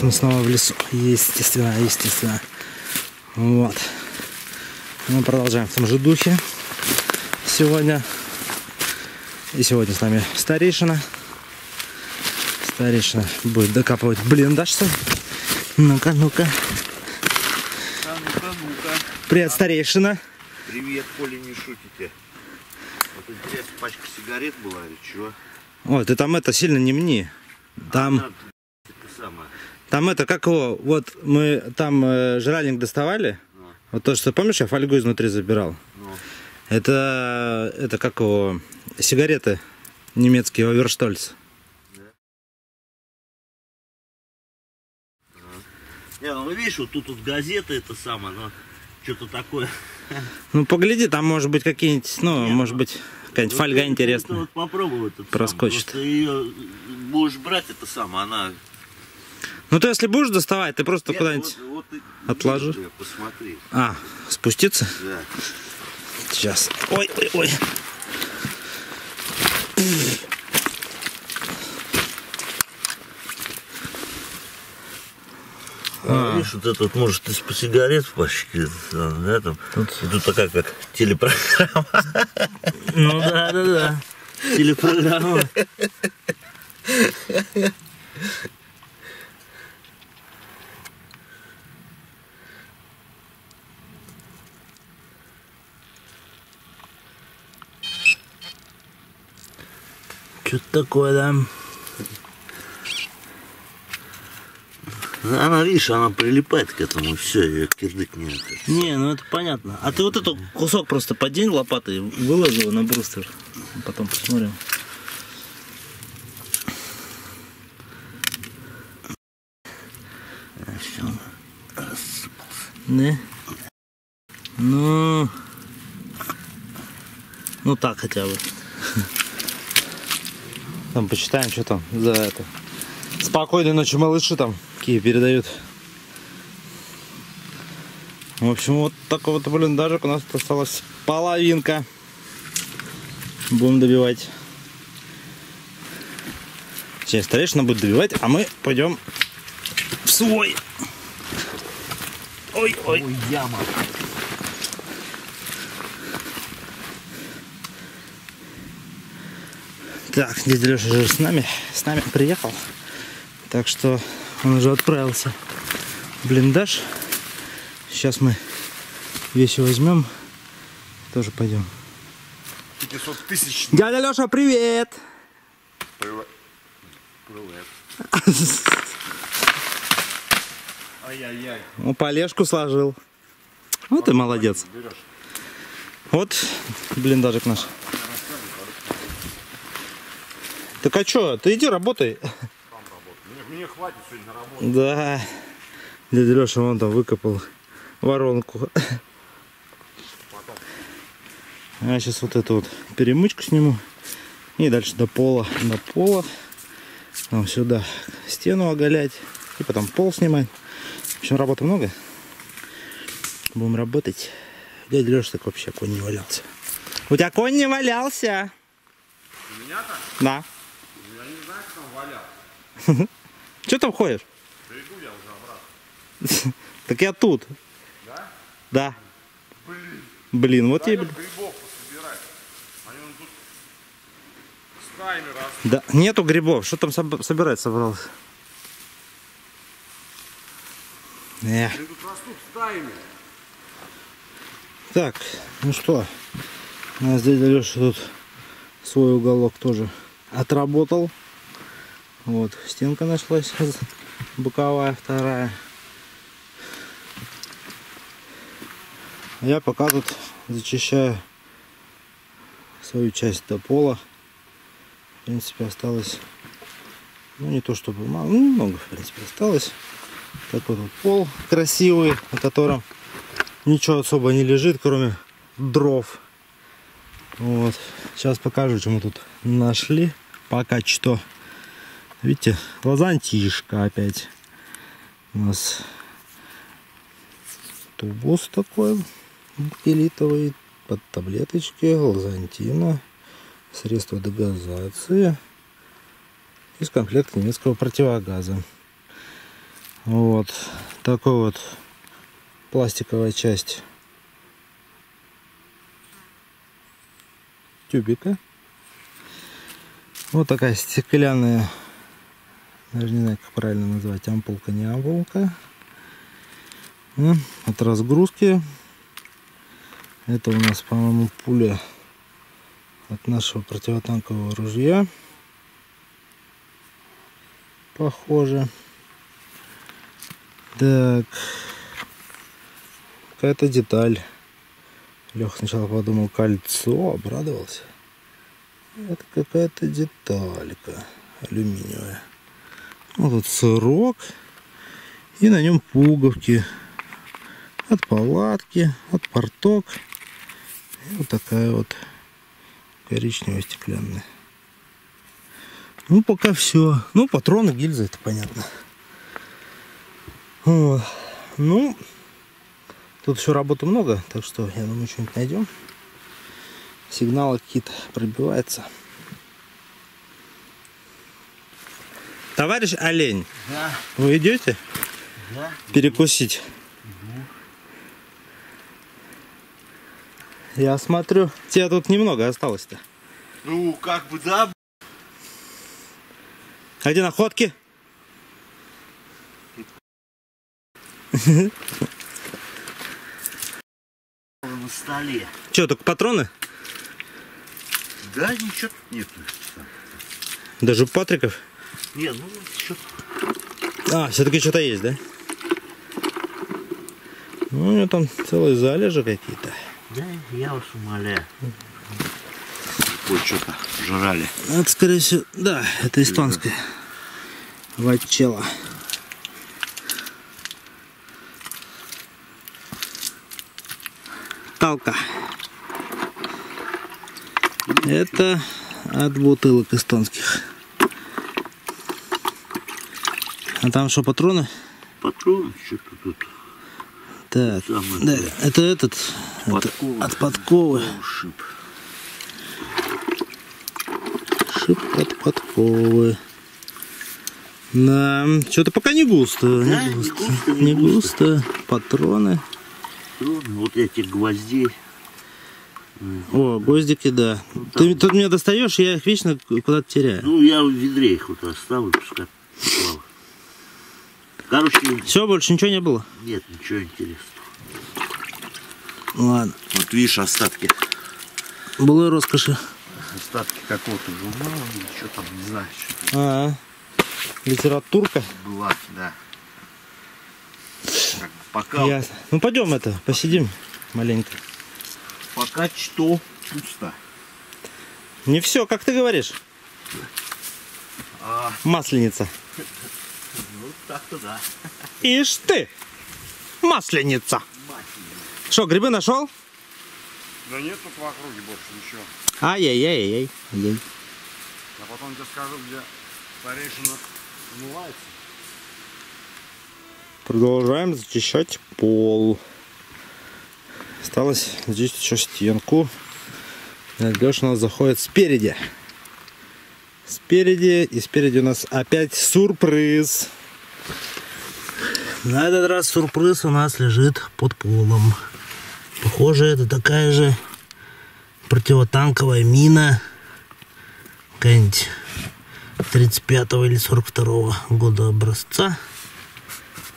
приветик. Снова в лесу. Естественно, естественно. Вот. Мы продолжаем в том же духе сегодня. И сегодня с нами старейшина. Старейшина будет докапывать блиндаж свой. Ну-ка, ну-ка. А ну-ка, ну-ка. Привет, старейшина. Привет, Коля, не шутите. Вот интересно, пачка сигарет была или чего? Ой, ты там это сильно не мни. Там, самое. Там это, как его, вот мы там э, жральник доставали. Ну, Вот то, что, помнишь, я фольгу изнутри забирал. ну, Это, это как его, сигареты немецкие, Оверштольц. Не, ну видишь, вот тут вот газета это самое, но что-то такое. Ну, погляди, там может быть какие-нибудь, ну, Нет, может ну, быть, какая-нибудь фольга интересная. Вот, попробуй вот это Проскочит. Просто ее будешь брать это самое, она. Ну, ты если будешь доставать, ты просто куда-нибудь... вот- вот отложи. Посмотри. А, спуститься? Да. Сейчас. Ой, ой, ой. А, видишь, вот это вот может из по сигарет в пачке, да, там. И тут такая как телепрограмма. Ну, да, да, да. Телепрограмма. Что-то такое, да. Она, видишь, она прилипает к этому, все, ее кирдык не это. Не, ну это понятно. А ты вот этот кусок просто подень лопатой, выложи его на бруствер. Потом посмотрим. Все, рассыпался. Не? Ну... Ну так хотя бы. Там почитаем, что там за это. Спокойной ночи, малыши там, какие передают. В общем, вот такой вот блиндажик у нас осталась половинка. Будем добивать. Сейчас старейшина будет добивать, а мы пойдем в свой. Ой, ой. Ой, яма. Так, дядя Леша же с нами, с нами приехал. Так что он уже отправился в блиндаж. Сейчас мы вещи возьмем. Тоже пойдем. 500 тысяч. Дядя Леша, привет! Привет. Привет. Ай-яй-яй. Ну, полежку сложил. Вот ты молодец. Берешь. Вот блиндажик наш. Так а что, ты иди работай. Мне, мне хватит сегодня работать. Да. Дядя Леша вон там выкопал воронку. А я сейчас вот эту вот перемычку сниму. И дальше до пола. До пола. Там сюда стену оголять. И потом пол снимать. В общем, работы много. Будем работать. Дядя Леша так вообще конь не валялся. У тебя конь не валялся. У меня-то? Да. Я валял. Че там ходишь? Да иду я уже обратно. Так я тут. Да? Да. Блин. Блин, вот тебе. грибов пособирать. Они вон тут стаями. Да, нету грибов. Что там соб- собирать собрался? Эх. Они тут растут стаями. Так, ну что, у нас дядя Леша тут свой уголок тоже отработал. Вот, стенка нашлась, боковая вторая. А я пока тут зачищаю свою часть до пола. В принципе, осталось, ну не то чтобы мало, ну немного, в принципе, осталось. Такой вот пол красивый, на котором ничего особо не лежит, кроме дров. Вот. Сейчас покажу, что мы тут нашли. Пока что. Видите, лазантишка опять. У нас тубус такой элитовый под таблеточки, лазантина, средства дегазации. из комплекта немецкого противогаза. Вот такой вот пластиковая часть тюбика. Вот такая стеклянная, даже не знаю, как правильно назвать, ампулка, не ампулка. От разгрузки. Это у нас, по-моему, пуля от нашего противотанкового ружья. Похоже. Так. Какая-то деталь. Леха сначала подумал кольцо, обрадовался. Это какая-то деталька алюминиевая. Вот тут сырок. И на нем пуговки. От палатки, от порток. И вот такая вот коричневая стеклянная. Ну, пока все. Ну, патроны, гильзы, это понятно. Вот. Ну, тут еще работы много, так что я думаю, что-нибудь найдем. Сигналы какие-то пробиваются. Товарищ олень, Да, вы идете да. перекусить? Я смотрю, тебя тут немного осталось-то. Ну, как бы да, А где находки? на столе. Че, только патроны? Да, ничего тут нету. Даже Патриков? Не, ну, что А, все-таки что-то есть, да? Ну, у него там целые залежи какие-то. Да, я вас умоляю. Ой, что-то жрали. Это, скорее всего, да, это эстонская. Ватчела. Талка. Это от бутылок эстонских. А там что, патроны? Патрон, что-то тут. Так, Самое да, это этот, это Подкова. от подковы. Шип. Шип от подковы. Да, что-то пока не густо. Да, не не густо. густо, не Не густо. Патроны. Патроны, вот этих гвоздей. О, гвоздики, да. Ты тут меня достаешь, я их вечно куда-то теряю. Ну, я в ведре их вот оставлю, пускай плавают. Короче, Все, больше ничего не было? нет ничего интересного. Ладно. Вот видишь остатки. Было роскоши. Остатки какого-то журнала, или что там, не знаю, что А, литературка. была, да. Так, пока, Ясно. Ну пойдем это, посидим маленько. пока что пусто. Не все, как ты говоришь. А, Масленица. ну, так-то да. Ишь ты! Масленица. Что, грибы нашел? Да нет тут в округе больше ничего. Ай-яй-яй-яй. Яй. А потом тебе скажу, где старейшина умывается. Продолжаем зачищать пол. Осталось здесь еще стенку. Леша у нас заходит спереди. Спереди. И спереди у нас опять сюрприз. На этот раз сюрприз у нас лежит под полом. Похоже, это такая же противотанковая мина. Какая-нибудь 35 или 42 года образца.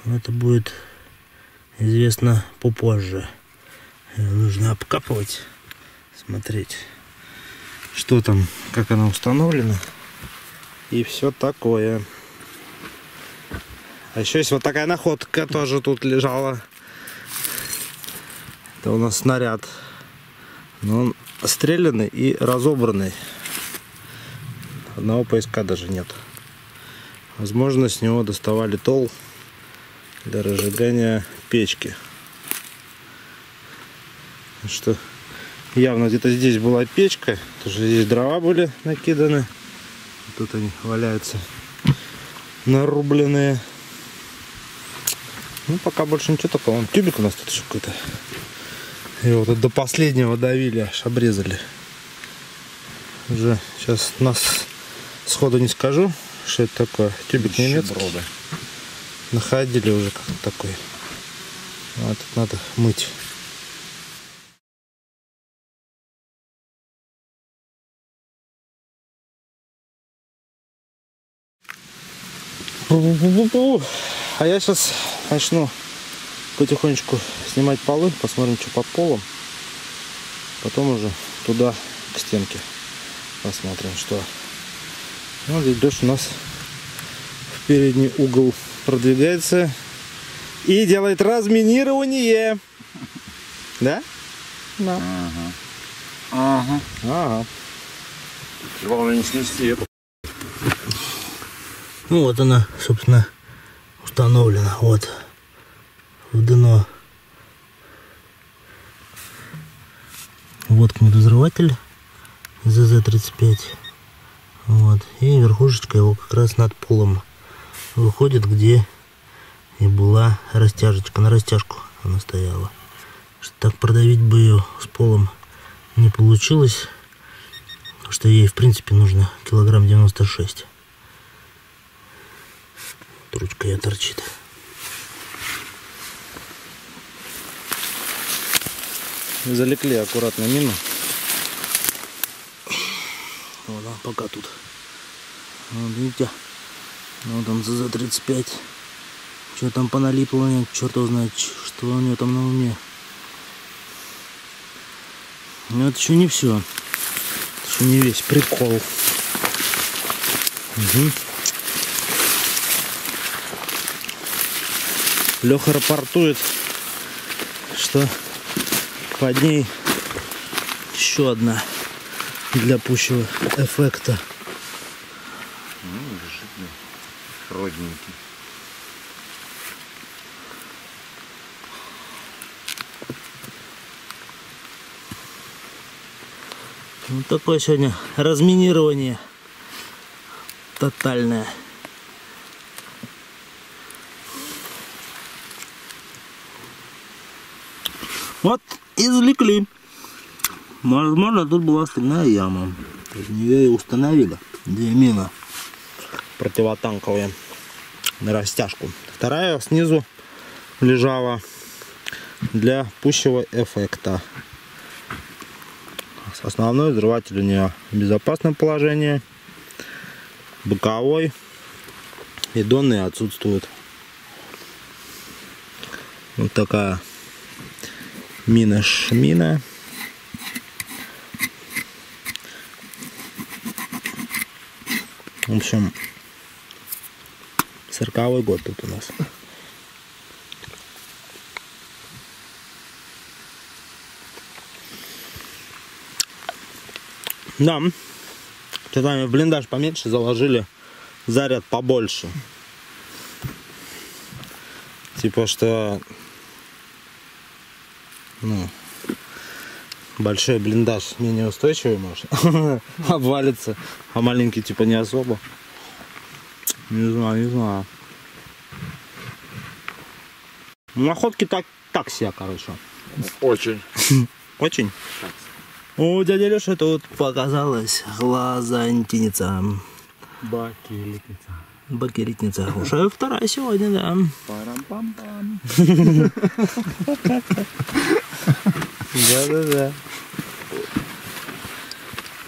Это будет известно попозже. Её Нужно обкапывать, смотреть, что там, как она установлена. И все такое. А еще есть вот такая находка тоже тут лежала. Это у нас снаряд. Но он стрелянный и разобранный. Одного поиска даже нет. Возможно, с него доставали тол для разжигания печки. Что явно где-то здесь была печка, что здесь дрова были накиданы. Тут они валяются нарубленные. Ну, пока больше ничего такого. Вон тюбик у нас тут еще какой-то. Его тут до последнего давили, аж обрезали. Уже сейчас нас сходу не скажу, Что это такое? Тюбик немецкий? Находили уже как такой. Вот тут надо мыть. Пу-пу-пу-пу. А я сейчас начну потихонечку снимать полы, посмотрим, что под полом. Потом уже туда, к стенке, посмотрим, что. Ну, здесь дождь у нас в передний угол продвигается и делает разминирование. Да? Да. Ага. Ага. Главное не снести эту. Ну вот она, собственно, установлена. Вот. В дно. Вот разрыватель ЗЗ-35. Вот. И верхушечка его как раз над полом выходит, где и была растяжечка. На растяжку она стояла. Что так продавить бы ее с полом не получилось. Что ей, в принципе, нужно килограмм 96. Ручка я торчит. Залекли аккуратно мину. Вот она пока тут. Вот видите? Ну там ЗЗ-35. Что там поналипло, нет, черт его знает, что у нее там на уме. Но это еще не все. Это еще не весь прикол. Угу. Леха рапортует, что под ней еще одна для пущего эффекта. Ну, лежит, блин. Родненький. Вот такое сегодня разминирование тотальное. Вот извлекли. Возможно, тут была стальная яма. Из нее и установили две мины противотанковые на растяжку. Вторая снизу лежала для пущего эффекта. Основной взрыватель у нее в безопасном положении. Боковой. И донные отсутствуют. Вот такая мина-шмина. В общем, сороковой год тут у нас. Да. Они в блиндаж поменьше заложили заряд побольше. Типа что ну, большой блиндаж менее устойчивый может обвалится, а маленький типа не особо. Не знаю, не знаю. Находки так, так себе, короче. Очень. Очень. У дяди Леши тут показалась глазантиница. Бакелитница. Бакеритница. Уже вторая сегодня, да. Парам-пам-пам. Да-да-да.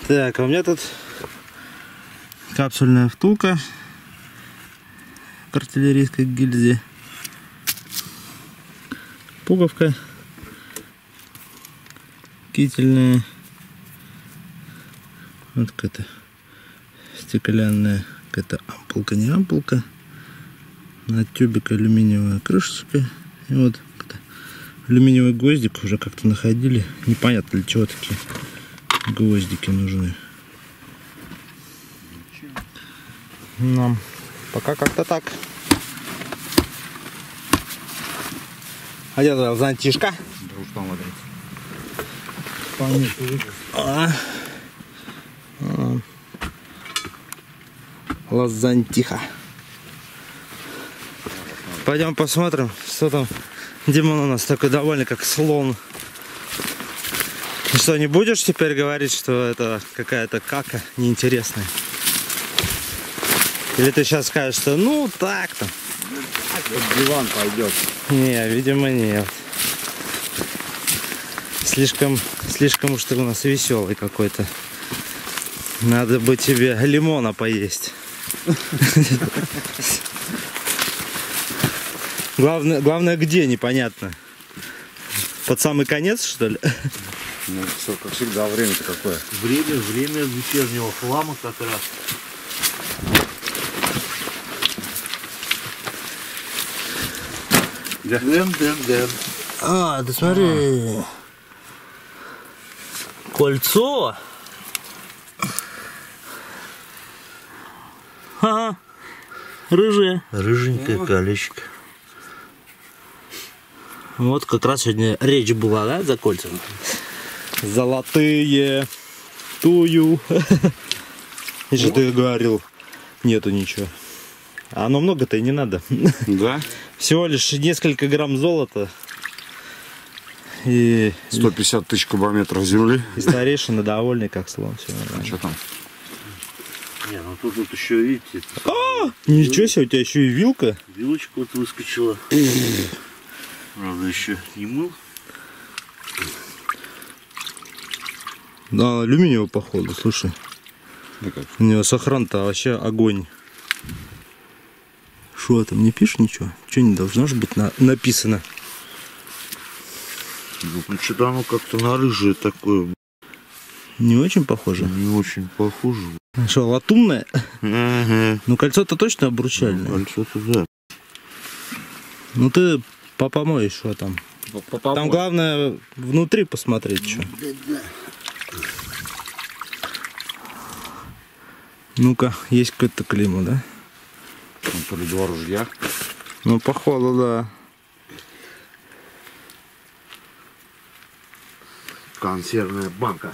Так, а у меня тут капсульная втулка к артиллерийской гильзе. Пуговка кительная. Вот какая-то стеклянная какая-то ампулка, не ампулка. На тюбик алюминиевая крышечка. И вот алюминиевый гвоздик уже как-то находили. Непонятно для чего такие гвоздики нужны. Нам пока как-то так. А где твоя зонтишка? А. А. Лазантиха. Пойдем посмотрим, что там. Димон у нас такой довольный, как слон. Что, не будешь теперь говорить, что это какая-то кака неинтересная? Или ты сейчас скажешь, что ну так там. Диван пойдет. Не, видимо, нет. Слишком, слишком уж ты у нас веселый какой-то. Надо бы тебе лимона поесть. Главное, главное где, непонятно. Под самый конец, что ли? Ну, все, как всегда, время-то какое. Время, время вечернего хлама как раз. Дэн, дэн, дэн. А, да смотри. Кольцо. Ага. Рыжие. Рыженькое колечко. Вот как раз сегодня речь была, да, за кольца? Золотые. Тую. И что ты говорил? Нету ничего. А оно много-то и не надо. Да? Всего лишь несколько грамм золота. И, 150 тысяч кубометров земли. и старейшина довольны, как слон. Все нормально. Что там? Не, ну тут вот еще, видите, Ничего себе, у тебя еще и вилка. вилочка вот выскочила. Правда, еще не мыл. Да, алюминиевый, походу, слушай. Ну как? У него сохран-то вообще огонь. Что там, не пишешь ничего? Что не должно же быть на- написано? Ну, что-то оно как-то на рыжее такое, Не очень похоже. не очень похоже. Что, латунное? Ага. Ну, кольцо-то точно обручальное. Кольцо-то да. Ну, ты попомоешь, что там. Там главное внутри посмотреть, что. Ну-ка, есть какой-то климу, да? Там то ли два ружья. Ну, походу, да. Консервная банка.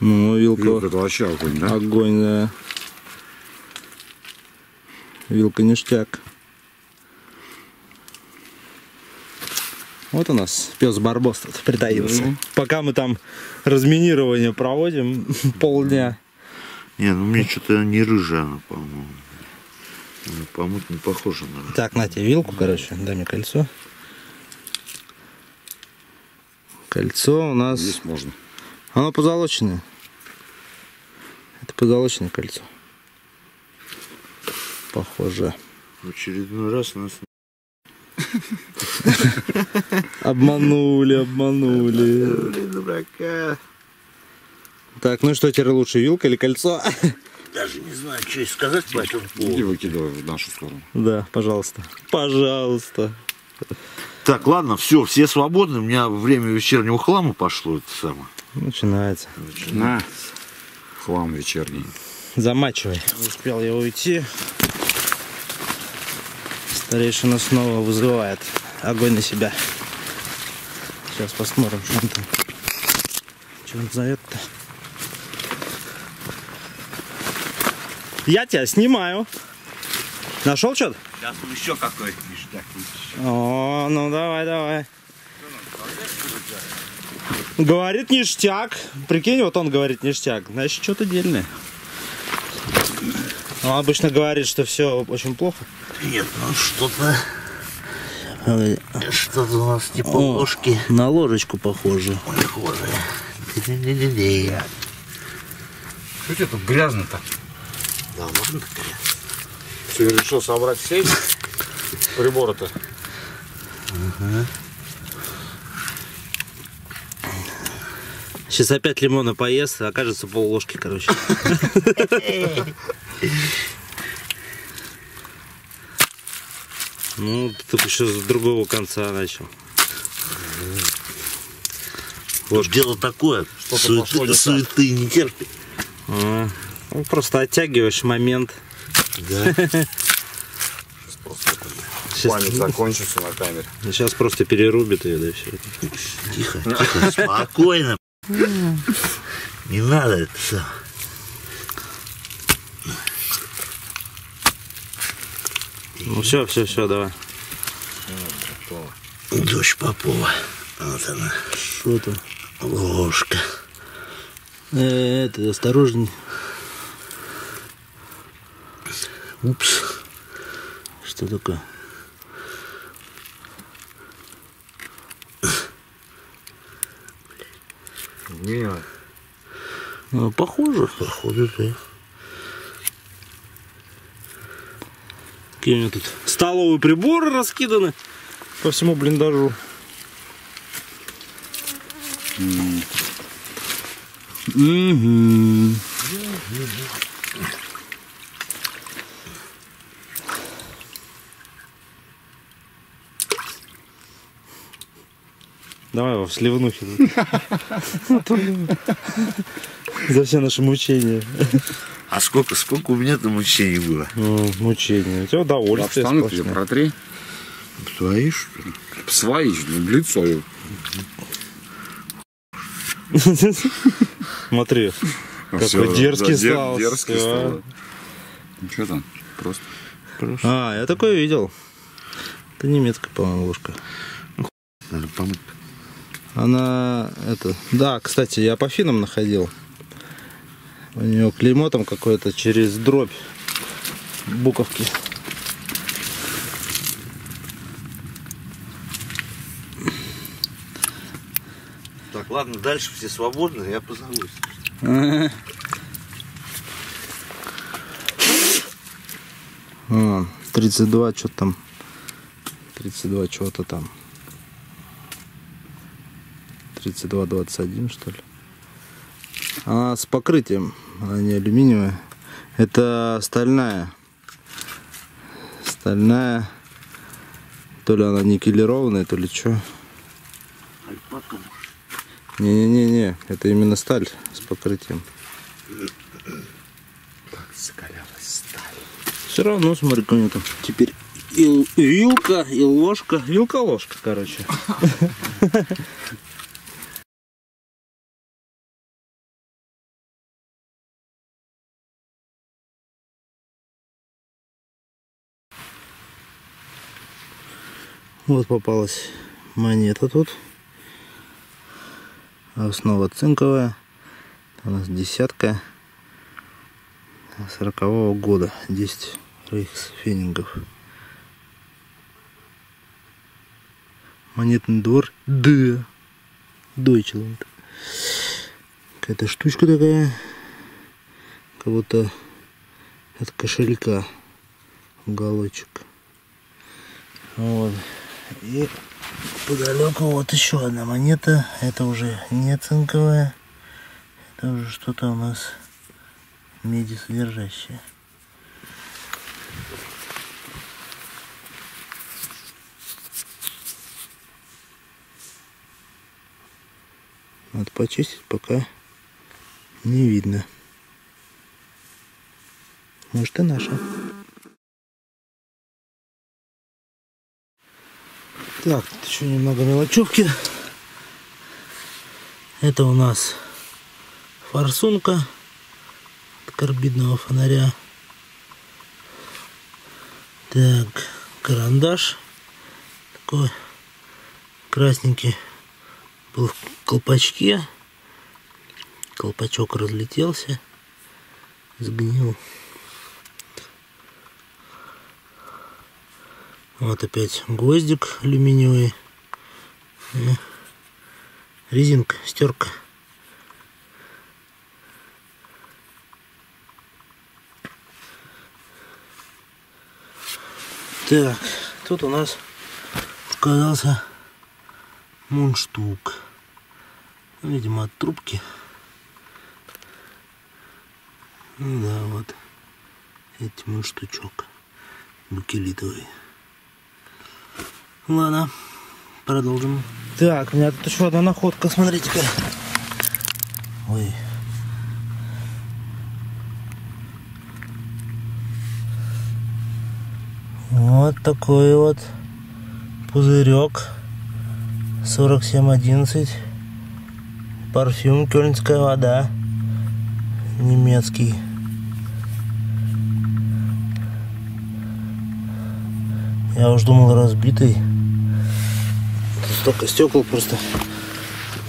Ну, вилка. Вилка это вообще огонь, да? Огонь, да. Вилка ништяк. Вот у нас пес Барбос тут притаился. Пока мы там разминирование проводим полдня. Не, ну мне что-то не рыжая она, по-моему. Ну, Помыть не похоже на рыжую. Так, на тебе вилку, короче, дай мне кольцо. Кольцо у нас... Здесь можно. Оно позолоченное. Это позолоченное кольцо. Похоже. В очередной раз нас Обманули, обманули. Блин, дурака. Так, ну что теперь лучше, вилка или кольцо? Даже не знаю, что и сказать по этому И поводу. выкидывай в нашу сторону. Да, пожалуйста. Пожалуйста. Так, ладно, все, все свободны. У меня время вечернего хлама пошло. Это самое. Начинается. На. Хлам вечерний. Замачивай. Успел я уйти. Старейшина снова вызывает огонь на себя. Сейчас посмотрим, что он там. Что он зовет-то? Я тебя снимаю. Нашел что-то? Сейчас еще какой ништяк О, ну давай, давай. Говорит ништяк. Прикинь, вот он говорит ништяк. Значит, что-то дельное. Он обычно говорит, что все очень плохо. Нет, ну что-то... Что-то у нас типа О, ложки. На ложечку похоже. Похоже. Что тебе тут грязно-то? Да ладно. Все, решил собрать сеть прибора-то. Сейчас опять лимона поест, а окажется пол ложки, короче. Ну, ты только еще с другого конца начал. Вот дело такое. Суеты, не терпит. А, ну, просто оттягиваешь момент. Да. Сейчас, Память закончится на камере. сейчас просто перерубит ее, да и все. Тихо, тихо, спокойно. Не надо это все. Ну все, все, все, давай. Дочь Попова. Вот она. Что там? Ложка. Э, это, осторожней. Упс. Что такое? Не, Ну, похоже, похоже, да. Какие у меня тут столовые приборы раскиданы по всему блиндажу. Угу. Давай его в сливнухе. За все наши мучения. А сколько, сколько у меня там мучений было? Ну, мучения. У тебя удовольствие Обстанут тебе протри. Твои, что ли? Свои, ну, лицо. Смотри, какой дерзкий стал. Дерзкий стал. Ну что там? Просто. А, я такое видел. Это немецкая, по-моему, ложка. Надо помыть. Она, это, да, кстати, я по финам находил. У нее клеймо там какое-то через дробь буковки. Так, ладно, дальше все свободны, я позовусь. А, 32, что там. 32 чего-то там. 32, 21, что ли. Она с покрытием, она не алюминиевая. Это стальная. Стальная. То ли она никелированная, то ли что. Не-не-не-не, это именно сталь с покрытием. закалялась сталь. Все равно, смотри, там теперь и вилка, и ложка. Вилка-ложка, короче. Вот попалась монета тут. Основа цинковая. У нас десятка. 40 года. 10 рейхсфенингов. Монетный двор Д. Дойчланд. Какая-то штучка такая. Как будто от кошелька. Уголочек. Вот и подалеку вот еще одна монета это уже не цинковая это уже что-то у нас меди содержащее. Надо почистить, пока не видно. Может и наша. Так, еще немного мелочевки. Это у нас форсунка от карбидного фонаря. Так, карандаш такой красненький был в колпачке. Колпачок разлетелся, сгнил. Вот опять гвоздик алюминиевый. Резинка, стерка. Так, тут у нас оказался мундштук. Видимо, от трубки. Ну да, вот. Эти мундштучок. Бакелитовый. Ладно, продолжим. Так, у меня тут еще одна находка, смотрите-ка. Ой. Вот такой вот пузырек 4711 парфюм кёльнская вода немецкий я уж думал разбитый столько стекол просто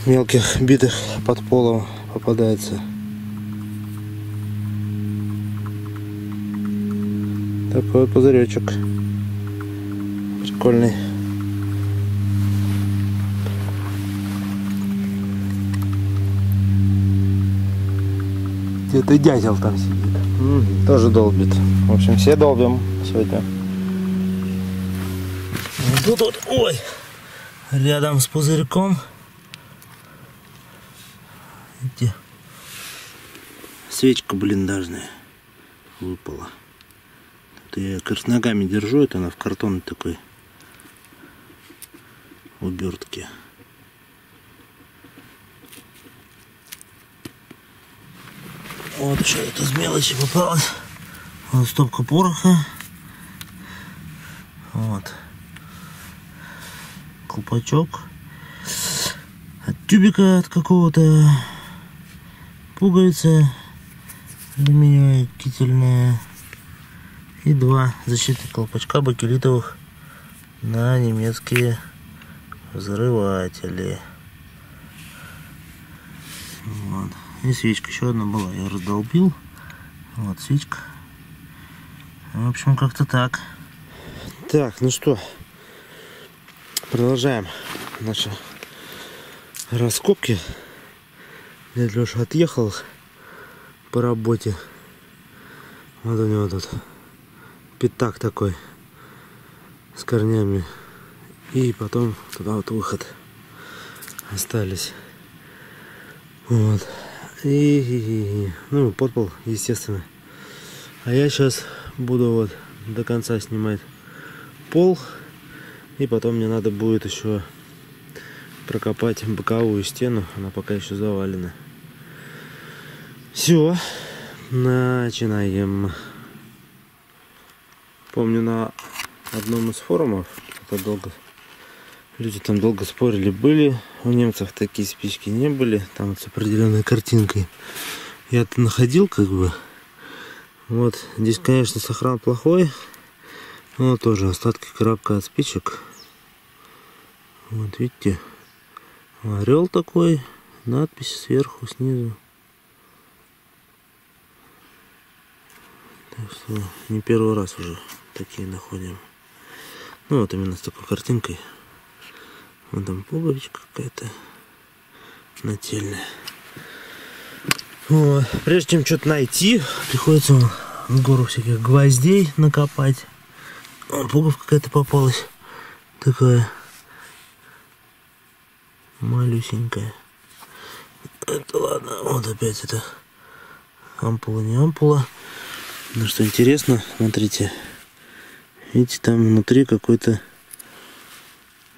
мелких битых под полом попадается Такой пузыречек. Прикольный. Где-то дятел там сидит. М, Тоже долбит. В общем, все долбим сегодня. Тут вот, ой, рядом с пузырьком. Где? Свечка блиндажная выпала. Тут я как ногами держу, это она в картонной такой убертке. Вот что это из мелочи попалось. Вот стопка пороха. Вот. Колпачок. От тюбика от какого-то. Пуговица. Алюминиевая кительная. И два защитных колпачка бакелитовых на немецкие взрыватели. Вот. И свечка еще одна была. Я раздолбил. Вот свечка. В общем, как-то так. Так, ну что, продолжаем наши раскопки. Дядя Леша отъехал по работе. Вот у него тут пятак такой с корнями. И потом туда вот выход остались. Вот. И, и- и- ну, подпол, естественно. А я сейчас буду вот до конца снимать пол. И потом мне надо будет еще прокопать боковую стену. Она пока еще завалена. Все. Начинаем. Помню на одном из форумов, это долго люди там долго спорили, были у немцев такие спички, не были, там с определенной картинкой. Я-то находил как бы. Вот, здесь, конечно, сохран плохой, но тоже остатки коробка от спичек. Вот, видите, орел такой, надпись сверху, снизу. Так что не первый раз уже такие находим. Ну вот именно с такой картинкой. Вон там пуговичка какая-то нательная. Вот. Прежде чем что-то найти, приходится в гору всяких гвоздей накопать. Пуговка какая-то попалась. Такая малюсенькая. Это ладно, вот опять это ампула не ампула. Ну что интересно, смотрите. Видите, там внутри какой-то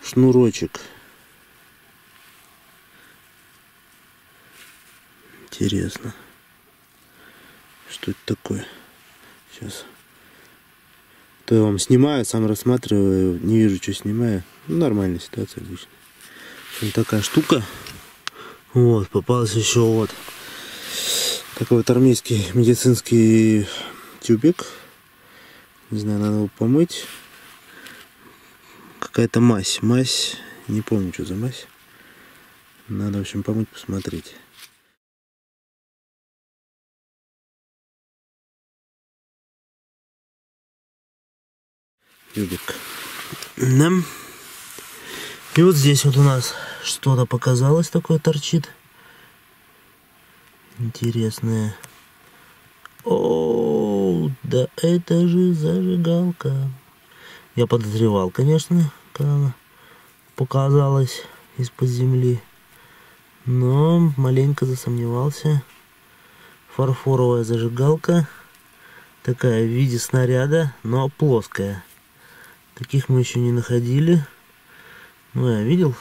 шнурочек. Интересно. Что это такое? Сейчас. То я вам снимаю, сам рассматриваю, не вижу, что снимаю. Ну, нормальная ситуация обычно. Вот такая штука. Вот, попался еще вот такой вот армейский медицинский тюбик. Не знаю, надо его помыть. Какая-то мазь. Мазь. Не помню, что за мазь. Надо, в общем, помыть, посмотреть. Тюбик. Да. И вот здесь вот у нас что-то показалось такое торчит. Интересное. О, да это же зажигалка. Я подозревал, конечно, когда она показалась из-под земли. Но маленько засомневался. Фарфоровая зажигалка. Такая в виде снаряда, но плоская. Таких мы еще не находили. Ну, я видел,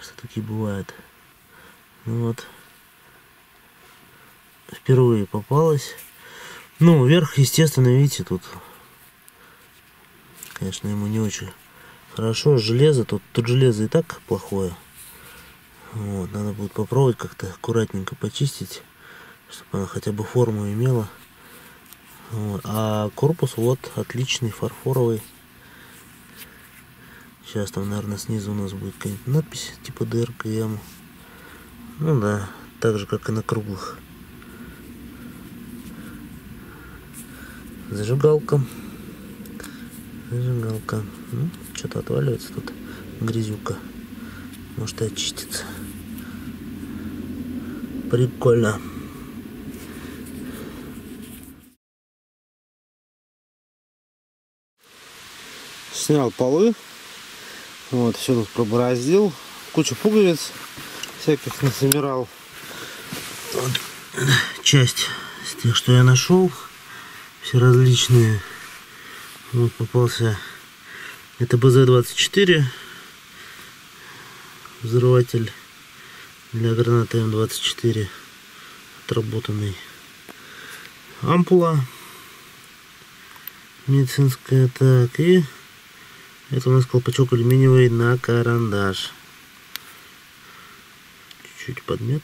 что такие бывают. Ну вот. Впервые попалась. Ну, вверх, естественно, видите, тут, конечно, ему не очень хорошо. Железо, тут, тут железо и так плохое. Вот, надо будет попробовать как-то аккуратненько почистить, чтобы она хотя бы форму имела. Вот. А корпус вот отличный, фарфоровый. Сейчас там, наверное, снизу у нас будет какая-нибудь надпись типа ДРКМ. Ну да, так же, как и на круглых. Зажигалка. Зажигалка. Ну, что-то отваливается тут. Грязюка. Может и очистится. Прикольно. Снял полы. Вот, все тут пробороздил. Кучу пуговиц всяких насобирал. часть из тех, что я нашел, все различные. Вот попался. Это БЗ-24, взрыватель для гранаты М24, отработанный. Ампула медицинская, так, и это у нас колпачок алюминиевый на карандаш. Чуть-чуть подмет.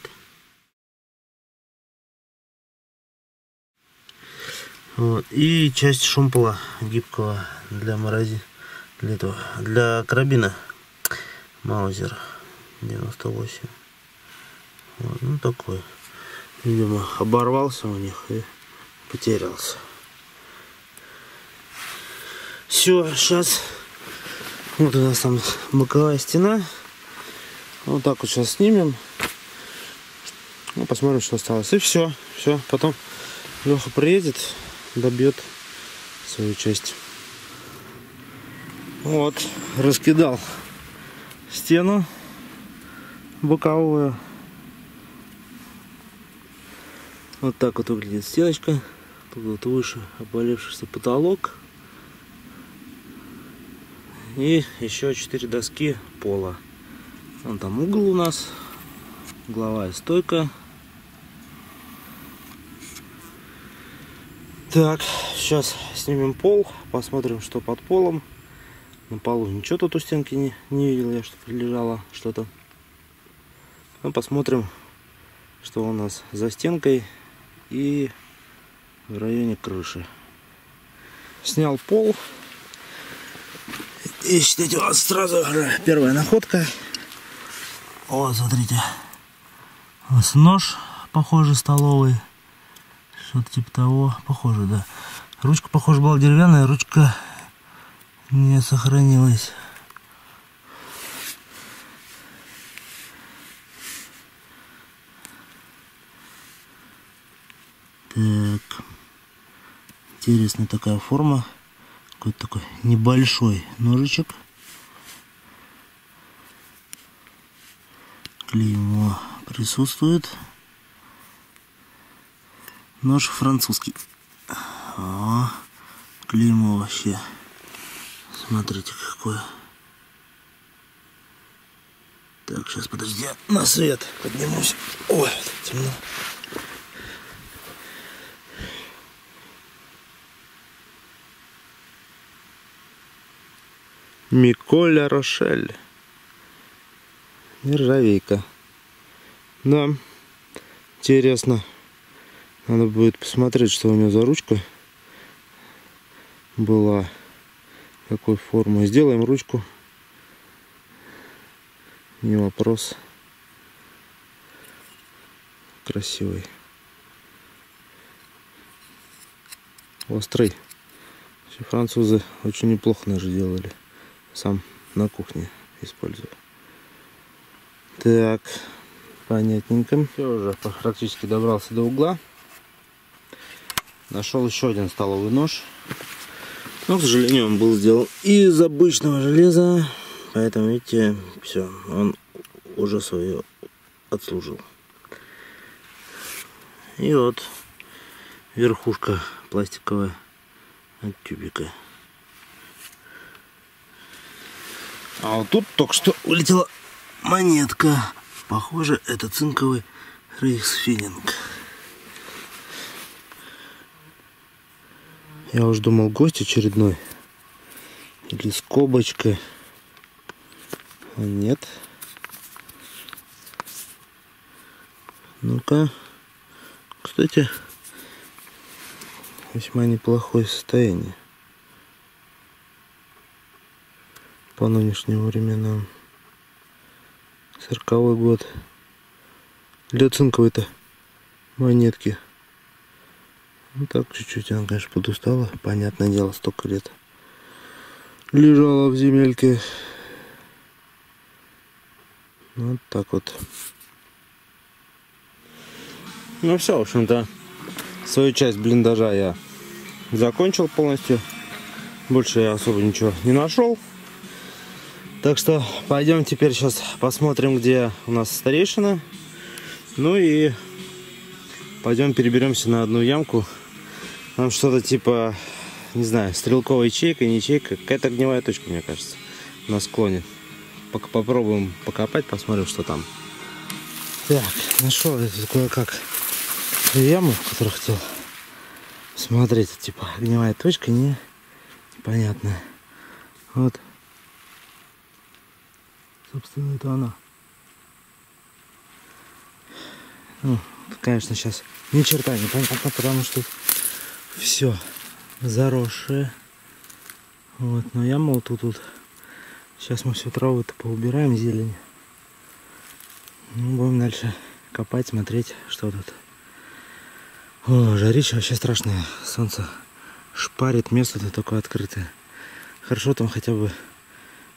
Вот. И часть шумпола гибкого для морози для этого для карабина Маузер 98 вот, ну такой видимо оборвался у них и потерялся все сейчас вот у нас там боковая стена вот так вот сейчас снимем ну, посмотрим что осталось и все все потом Леха приедет добьет свою часть. Вот, раскидал стену боковую. Вот так вот выглядит стеночка. Тут вот выше обвалившийся потолок. И еще четыре доски пола. Вон там угол у нас. Угловая стойка. Так, сейчас снимем пол, посмотрим, что под полом. На полу ничего тут у стенки не, не видел я, что лежало что-то. Ну, посмотрим, что у нас за стенкой и в районе крыши. Снял пол. И считайте, вот сразу первая находка. Вот, смотрите. Нас нож, похожий, столовый. Что-то типа того. Похоже, да. Ручка, похоже, была деревянная, ручка не сохранилась. Так. Интересная такая форма. Какой-то такой небольшой ножичек. Клеймо присутствует. Нож французский. О, клеймо вообще. Смотрите, какое. Так, сейчас подожди, на свет поднимусь. Ой, темно. Миколя Рошель. Нержавейка. Да, интересно. Надо будет посмотреть, что у него за ручка была. Какой формы. Сделаем ручку. Не вопрос. Красивый. Острый. Все французы очень неплохо даже делали. Сам на кухне использую. Так, понятненько. Все уже практически добрался до угла. Нашел еще один столовый нож. Но, к сожалению, он был сделан из обычного железа. Поэтому, видите, все, он уже свое отслужил. И вот верхушка пластиковая от тюбика. А вот тут только что улетела монетка. Похоже, это цинковый рейхсфилинг. Я уж думал гость очередной. Или скобочка. А нет. Ну-ка. Кстати, весьма неплохое состояние. По нынешним временам. Сороковой год. Для цинковой-то монетки. Ну так, чуть-чуть она, конечно, подустала. Понятное дело, столько лет лежала в земельке. Вот так вот. Ну все, в общем-то, свою часть блиндажа я закончил полностью. Больше я особо ничего не нашел. Так что пойдем теперь сейчас посмотрим, где у нас старейшина. Ну и пойдем переберемся на одну ямку. Там что-то типа, не знаю, стрелковая ячейка, не ячейка. Какая-то огневая точка, мне кажется, на склоне. Пока попробуем покопать, посмотрим, что там. Так, нашел я тут кое-как яму, которую хотел смотреть. Типа огневая точка, не непонятная. Вот. Собственно, это она. Ну, конечно, сейчас ни черта не понятно, потому что все заросшее. Вот, но яма вот тут вот. Сейчас мы всю траву-то поубираем, зелень. Ну, будем дальше копать, смотреть, что тут. О, жарища вообще страшное. Солнце шпарит, место-то такое открытое. Хорошо там хотя бы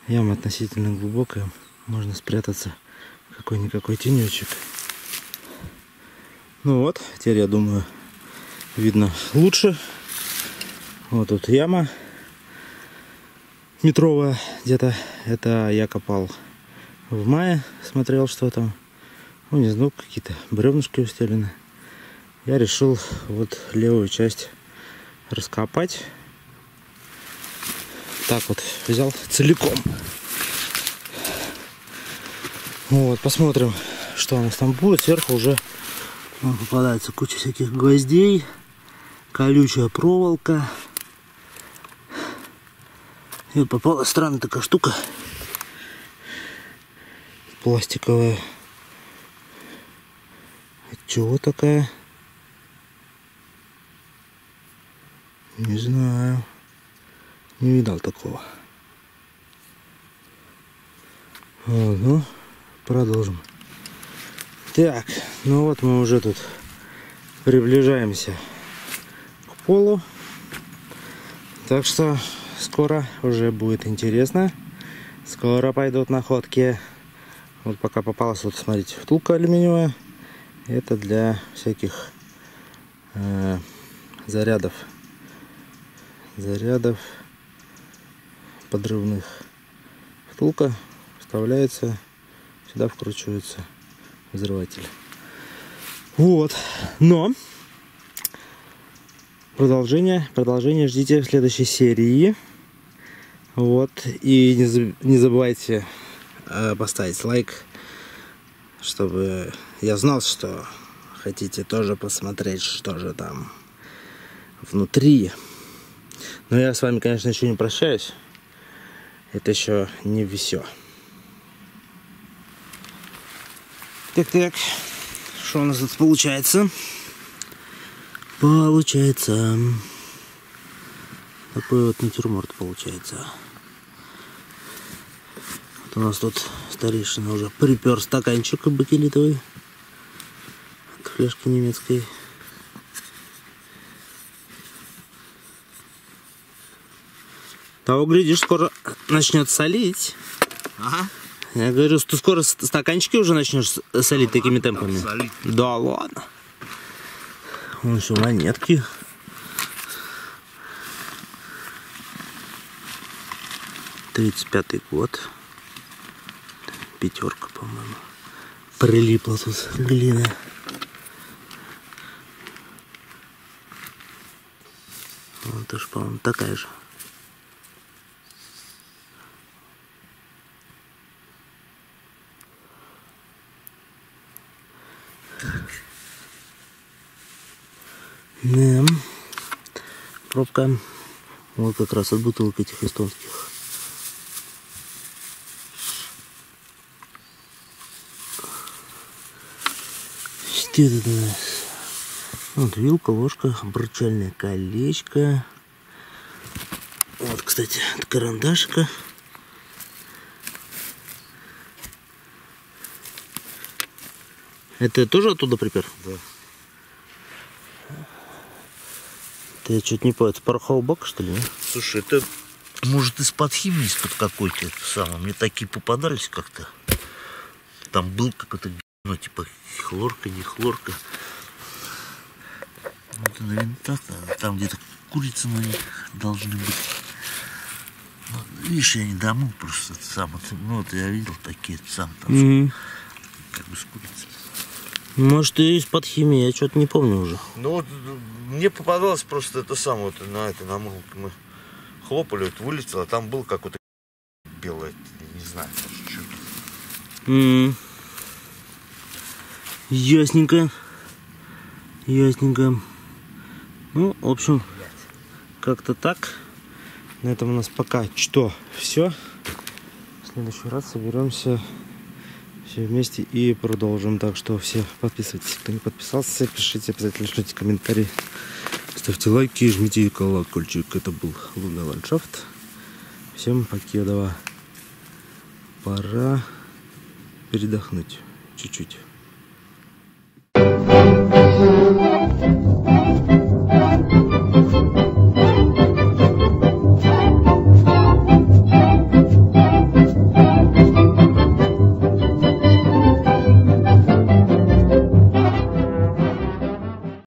яма относительно глубокая. Можно спрятаться какой-никакой тенечек. Ну вот, теперь я думаю, видно лучше. Вот тут яма метровая где-то. Это я копал в мае, смотрел, что там. Ну, не знаю, какие-то бревнышки устелены. Я решил вот левую часть раскопать. Так вот взял целиком. Вот, посмотрим, что у нас там будет. Сверху уже попадается куча всяких гвоздей, колючая проволока. И вот попалась странная такая штука. Пластиковая. Чего такая? Не знаю. Не видал такого. Вот, ну, продолжим. Так, ну вот мы уже тут приближаемся к полу. Так что скоро уже будет интересно. Скоро пойдут находки. Вот пока попалась, вот смотрите, втулка алюминиевая. Это для всяких э, зарядов. Зарядов подрывных. Втулка вставляется, сюда вкручивается взрыватель. Вот. Но продолжение, продолжение ждите в следующей серии. Вот. И не, не забывайте э, поставить лайк, чтобы я знал, что хотите тоже посмотреть, что же там внутри. Но я с вами, конечно, еще не прощаюсь. Это еще не все. Так-так. Что у нас тут получается? Получается. Такой вот натюрморт получается. Вот у нас тут старейшина уже припер стаканчик бакелитовый. От флешки немецкой. Того, глядишь, скоро начнет солить. Ага. Я говорю, ты скоро ст- стаканчики уже начнешь солить такими темпами. солить. Да ладно. Вон еще монетки. Тридцать пятый год. Пятерка, по-моему. Прилипла тут глина. Вот тоже, по-моему, такая же. Да. Пробка. Вот как раз от бутылок этих эстонских. Что это у нас? Вот вилка, ложка, обручальное колечко. Вот, кстати, от карандашика. Это тоже оттуда припер? Да. Это я что-то не понял. Это пороховый бак, что ли? нет? Слушай, это может из-под химии, из-под какой-то это самое. Мне такие попадались как-то. Там был какой-то ну типа хлорка, не хлорка. Вот на винтах, а там где-то курицы них должны быть. Ну, видишь, я не домыл просто это сам. Ну, вот я видел такие сам там, Мгм. как бы с курицей. Может, и из-под химии, я что-то не помню уже. Ну вот мне попадалось просто это самое, вот на это, на мылке мы хлопали, вот вылетело, а там был какой-то белый, не знаю, что М. Ясненько. Ясненько. Ну, в общем, как-то так. На этом у нас пока что все. В следующий раз соберемся все вместе и продолжим. Так что все подписывайтесь, кто не подписался, пишите обязательно, ждите комментарии, ставьте лайки, жмите колокольчик. Это был лунный ландшафт. Всем покедова. Пора передохнуть чуть-чуть.